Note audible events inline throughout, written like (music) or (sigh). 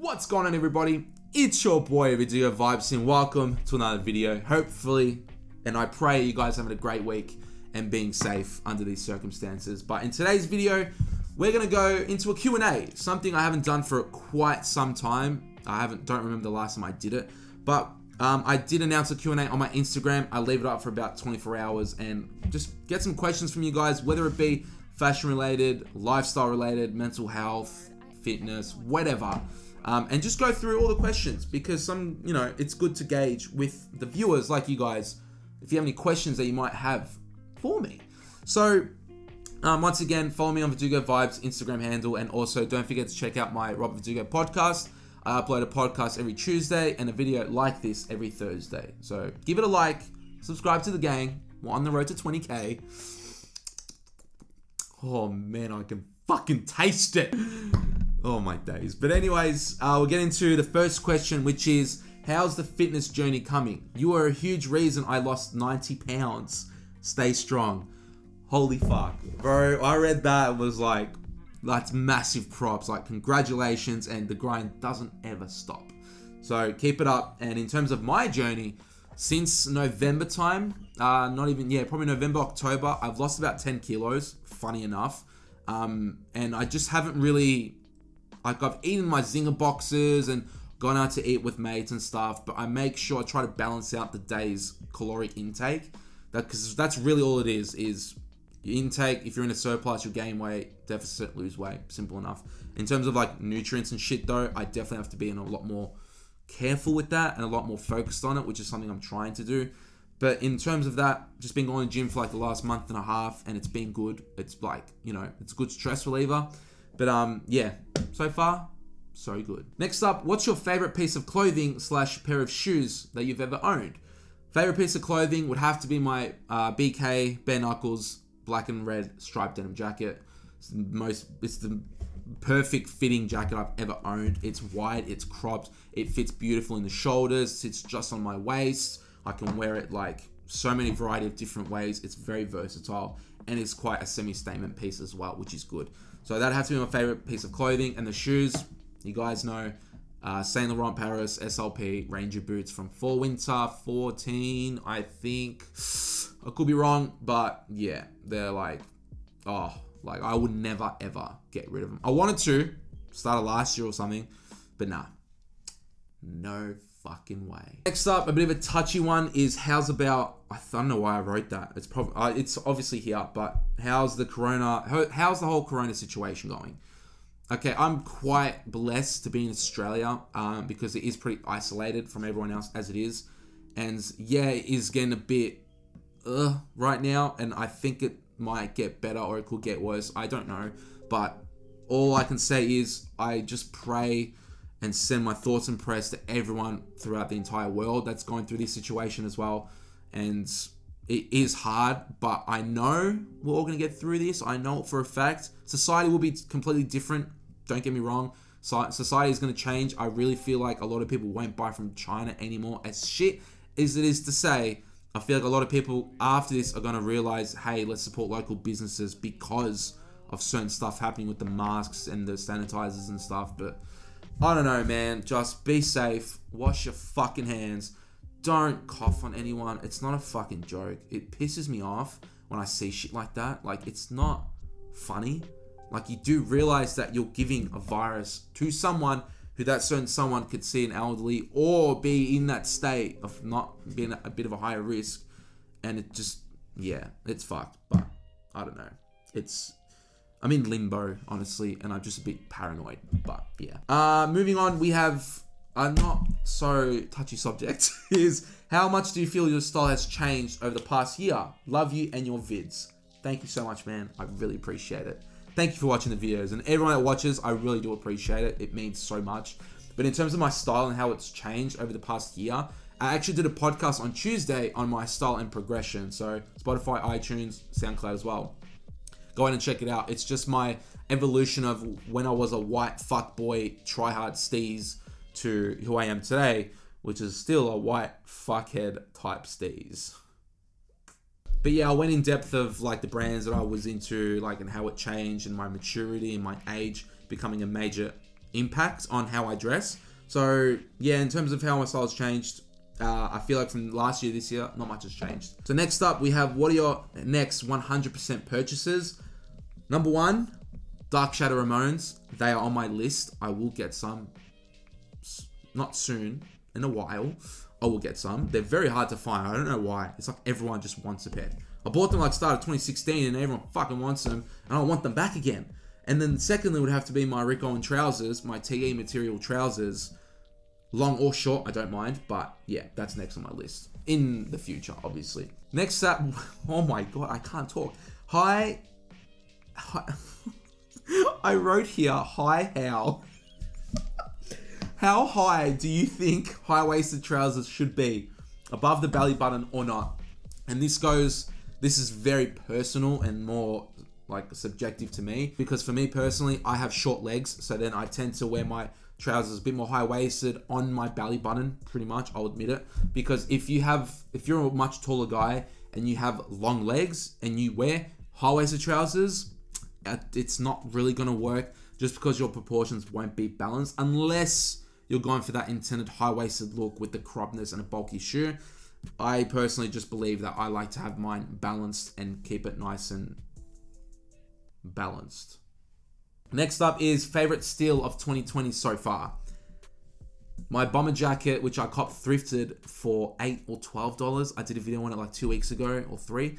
What's going on everybody? It's your boy Verdugo Vibes and welcome to another video. Hopefully, and I pray you guys having a great week and being safe under these circumstances. But in today's video, we're gonna go into a Q&A, something I haven't done for quite some time. I haven't, don't remember the last time I did it, but um, I did announce a Q&A on my Instagram. I leave it up for about 24 hours and just get some questions from you guys, whether it be fashion related, lifestyle related, mental health, fitness, whatever. Um, and just go through all the questions because some, you know, it's good to gauge with the viewers like you guys if you have any questions that you might have for me. So, um, once again, follow me on Verdugo Vibes Instagram handle, and also don't forget to check out my Rob Verdugo podcast. I upload a podcast every Tuesday and a video like this every Thursday. So give it a like, subscribe to the gang. We're on the road to 20k. Oh man, I can fucking taste it. Oh my days. But anyways, uh, we'll get into the first question, which is, how's the fitness journey coming? You are a huge reason I lost 90 pounds. Stay strong. Holy fuck. Bro, I read that was like, that's massive props. Like, congratulations, and the grind doesn't ever stop. So keep it up. And in terms of my journey, since November time, uh, not even, yeah, probably November, October, I've lost about 10 kilos, funny enough. Um, and I just haven't really, like, I've eaten my zinger boxes and gone out to eat with mates and stuff, but I make sure I try to balance out the day's caloric intake. That because that's really all it is is your intake. If you're in a surplus, you gain weight. Deficit, lose weight. Simple enough. In terms of like nutrients and shit, though, I definitely have to be in a lot more careful with that and a lot more focused on it, which is something I'm trying to do. But in terms of that, just been going to gym for like the last month and a half, and it's been good. It's like you know, it's a good stress reliever. But um, yeah, so far so good. Next up, what's your favorite piece of clothing slash pair of shoes that you've ever owned? Favorite piece of clothing would have to be my uh, BK Bare Knuckles black and red striped denim jacket. It's the most, it's the perfect fitting jacket I've ever owned. It's wide, it's cropped, it fits beautiful in the shoulders, sits just on my waist. I can wear it like so many variety of different ways. It's very versatile and it's quite a semi-statement piece as well, which is good. So that has to be my favorite piece of clothing. And the shoes, you guys know, uh, Saint Laurent Paris SLP Ranger boots from Fall Winter 14, I think. (sighs) I could be wrong, but yeah, they're like, oh, like I would never ever get rid of them. I wanted to, started last year or something, but nah, no fucking way. Next up, a bit of a touchy one is how's about I don't know why I wrote that. It's probably it's obviously here, but how's the corona? How, how's the whole corona situation going? Okay, I'm quite blessed to be in Australia um, because it is pretty isolated from everyone else as it is, and yeah, it is getting a bit uh, right now, and I think it might get better or it could get worse. I don't know, but all I can say is I just pray and send my thoughts and prayers to everyone throughout the entire world that's going through this situation as well. And it is hard, but I know we're all going to get through this. I know it for a fact. Society will be completely different. Don't get me wrong. Society is going to change. I really feel like a lot of people won't buy from China anymore. As shit as it is to say, I feel like a lot of people after this are going to realize, hey, let's support local businesses because of certain stuff happening with the masks and the sanitizers and stuff. But I don't know, man. Just be safe. Wash your fucking hands. Don't cough on anyone. It's not a fucking joke. It pisses me off when I see shit like that. Like, it's not funny. Like, you do realize that you're giving a virus to someone who that certain someone could see an elderly or be in that state of not being a bit of a higher risk. And it just, yeah, it's fucked. But I don't know. It's I'm in limbo, honestly, and I'm just a bit paranoid. But yeah. Uh, moving on, we have a not so touchy subject (laughs) is how much do you feel your style has changed over the past year? Love you and your vids. Thank you so much, man. I really appreciate it. Thank you for watching the videos. And everyone that watches, I really do appreciate it. It means so much. But in terms of my style and how it's changed over the past year, I actually did a podcast on Tuesday on my style and progression. So Spotify, iTunes, SoundCloud as well. Go ahead and check it out. It's just my evolution of when I was a white fuck fuckboy, tryhard steez to who I am today, which is still a white fuckhead type steez. But yeah, I went in depth of like the brands that I was into, like and how it changed and my maturity and my age becoming a major impact on how I dress. So yeah, in terms of how my style's changed, uh, I feel like from last year this year, not much has changed. So next up, we have what are your next 100% purchases? Number one, Dark Shadow Ramones. They are on my list. I will get some, not soon, in a while. I will get some. They're very hard to find. I don't know why. It's like everyone just wants a pair. I bought them like start of 2016 and everyone fucking wants them and I want them back again. And then secondly would have to be my Rick Owens trousers, my TE material trousers. Long or short, I don't mind, but yeah, that's next on my list. In the future, obviously. Next up, (laughs) oh my god, I can't talk. Hi, hi (laughs) I wrote here, hi how. How high do you think high-waisted trousers should be? Above the belly button or not? And this goes, this is very personal and more like subjective to me because for me personally, I have short legs, so then I tend to wear my trousers a bit more high waisted on my belly button, pretty much. I'll admit it because if you have, if you're a much taller guy and you have long legs and you wear high waisted trousers, it's not really gonna work just because your proportions won't be balanced unless you're going for that intended high waisted look with the cropness and a bulky shoe. I personally just believe that I like to have mine balanced and keep it nice and balanced. Next up is favorite steal of 2020 so far. My bomber jacket, which I copped thrifted for eight or twelve dollars. I did a video on it like two weeks ago or three.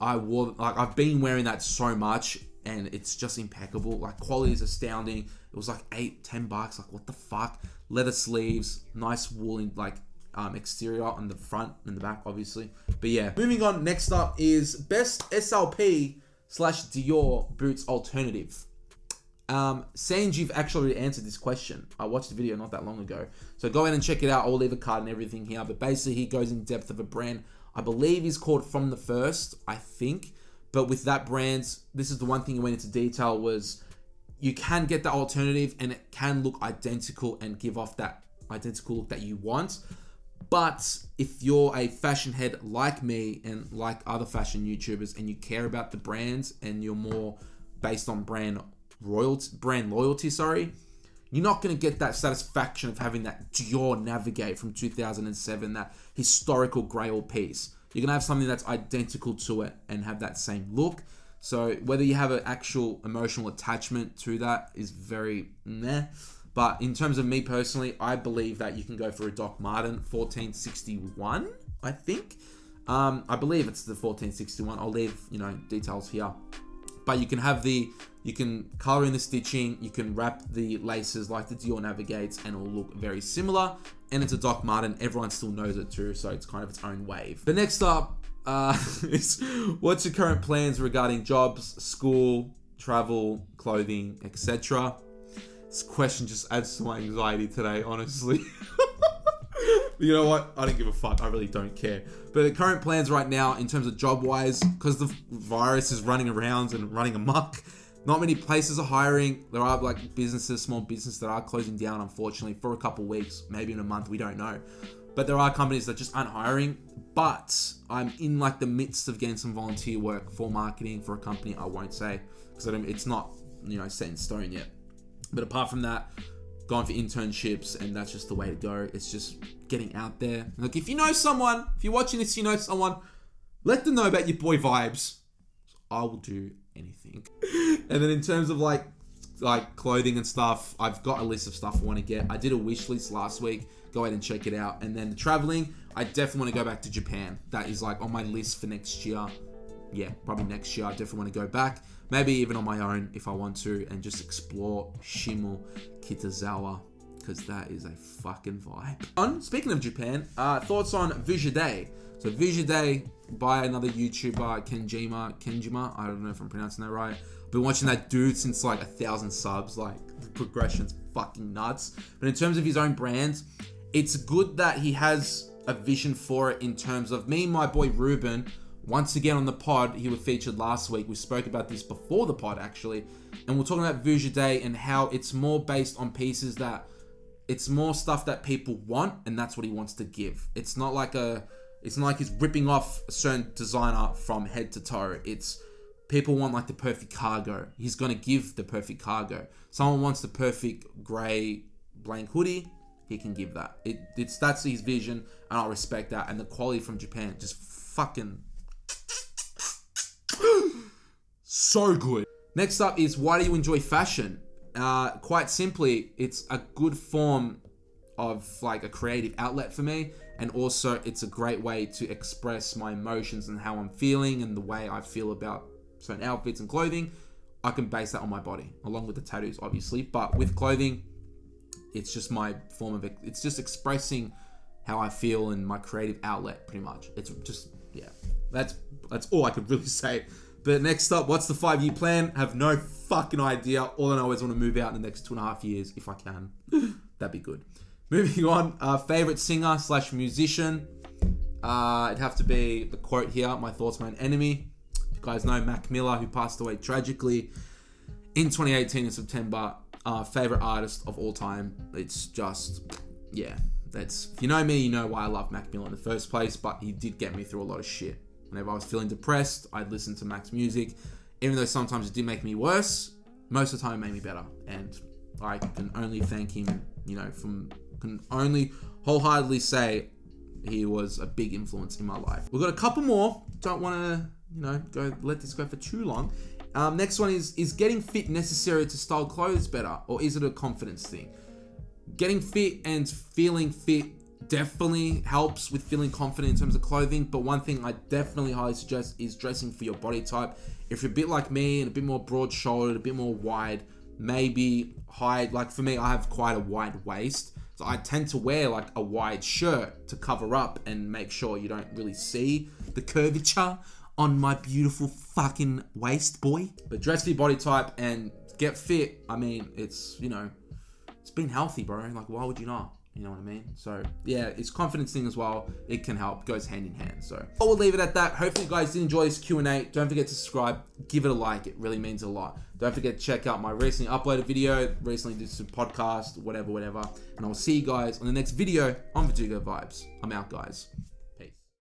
I wore like I've been wearing that so much and it's just impeccable. Like quality is astounding. It was like eight, ten bucks. Like what the fuck? Leather sleeves, nice woolen like um, exterior on the front and the back, obviously. But yeah, moving on. Next up is best SLP slash Dior boots alternative. Um, Sanj, you've actually answered this question. I watched the video not that long ago. So go ahead and check it out. I'll leave a card and everything here. But basically, he goes in depth of a brand. I believe he's called From the First, I think. But with that brand, this is the one thing he went into detail was you can get the alternative and it can look identical and give off that identical look that you want. But if you're a fashion head like me and like other fashion YouTubers and you care about the brands and you're more based on brand royalty, brand loyalty, sorry, you're not going to get that satisfaction of having that Dior Navigate from 2007, that historical grail piece. You're going to have something that's identical to it and have that same look. So whether you have an actual emotional attachment to that is very meh. But in terms of me personally, I believe that you can go for a Doc Marten 1461, I think. Um, I believe it's the 1461. I'll leave, you know, details here. But you can have the, you can color in the stitching, you can wrap the laces like the Dior Navigates and it will look very similar. And it's a Doc Marten, everyone still knows it too, so it's kind of its own wave. But next up uh, (laughs) is what's your current plans regarding jobs, school, travel, clothing, etc. This question just adds to my anxiety today, honestly. (laughs) you know what? I don't give a fuck. I really don't care. But the current plans right now, in terms of job wise, because the virus is running around and running amok, not many places are hiring. There are like businesses, small businesses that are closing down, unfortunately, for a couple weeks, maybe in a month. We don't know. But there are companies that just aren't hiring. But I'm in like the midst of getting some volunteer work for marketing for a company. I won't say because it's not you know set in stone yet. But apart from that, going for internships, and that's just the way to go. It's just getting out there. Look, if you know someone, if you're watching this, you know someone, let them know about your boy vibes. I will do anything. (laughs) and then in terms of like, like clothing and stuff, I've got a list of stuff I want to get. I did a wish list last week. Go ahead and check it out. And then the traveling, I definitely want to go back to Japan. That is like on my list for next year. Yeah, probably next year. I definitely want to go back maybe even on my own if I want to, and just explore Shimo Kitazawa because that is a fucking vibe. On speaking of Japan, uh, thoughts on Day. So Day by another YouTuber, Kenjima. Kenjima, I don't know if I'm pronouncing that right. Been watching that dude since like a thousand subs. Like the progression's fucking nuts. But in terms of his own brand, it's good that he has a vision for it in terms of me and my boy Ruben once again on the pod, he was featured last week. We spoke about this before the pod actually, and we're talking about Day and how it's more based on pieces that it's more stuff that people want, and that's what he wants to give. It's not like a, it's not like he's ripping off a certain designer from head to toe. It's people want like the perfect cargo. He's gonna give the perfect cargo. Someone wants the perfect grey blank hoodie. He can give that. It, it's that's his vision, and I respect that. And the quality from Japan, just fucking so good. Next up is why do you enjoy fashion? Uh, quite simply, it's a good form of like a creative outlet for me, and also it's a great way to express my emotions and how I'm feeling and the way I feel about certain outfits and clothing. I can base that on my body, along with the tattoos, obviously. But with clothing, it's just my form of it's just expressing how I feel and my creative outlet, pretty much. It's just yeah, that's that's all I could really (laughs) say. But next up, what's the five year plan? Have no fucking idea. All I know is I want to move out in the next two and a half years if I can. (laughs) That'd be good. Moving on, uh, favorite singer slash musician. Uh, it'd have to be the quote here My thoughts, my enemy. You guys know Mac Miller, who passed away tragically in 2018 in September. Uh, favorite artist of all time. It's just, yeah. That's if you know me, you know why I love Mac Miller in the first place. But he did get me through a lot of shit. Whenever I was feeling depressed, I'd listen to Mac's music. Even though sometimes it did make me worse, most of the time it made me better. And I can only thank him, you know, from can only wholeheartedly say he was a big influence in my life. We've got a couple more. Don't want to, you know, go let this go for too long. Um, next one is is getting fit necessary to style clothes better, or is it a confidence thing? Getting fit and feeling fit definitely helps with feeling confident in terms of clothing. But one thing I definitely highly suggest is dressing for your body type. If you're a bit like me and a bit more broad shouldered, a bit more wide, maybe hide. Like for me, I have quite a wide waist. So I tend to wear like a wide shirt to cover up and make sure you don't really see the curvature on my beautiful fucking waist, boy. But dress for your body type and get fit. I mean, it's, you know, it's been healthy, bro. Like, why would you not? You know what I mean? So yeah, it's confidence thing as well. It can help, goes hand in hand. So I will leave it at that. Hopefully you guys did enjoy this Q&A. Don't forget to subscribe, give it a like. It really means a lot. Don't forget to check out my recently uploaded video, recently did some podcast, whatever, whatever. And I'll see you guys on the next video on Verdugo Vibes. I'm out, guys.